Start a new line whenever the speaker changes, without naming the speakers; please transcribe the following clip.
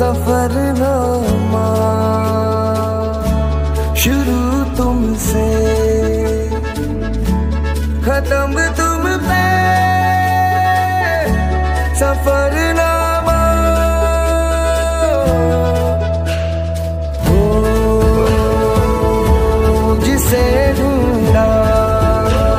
सफ़र नामा। शुरू तुमसे। खत्म तुम पे। सफ़र ना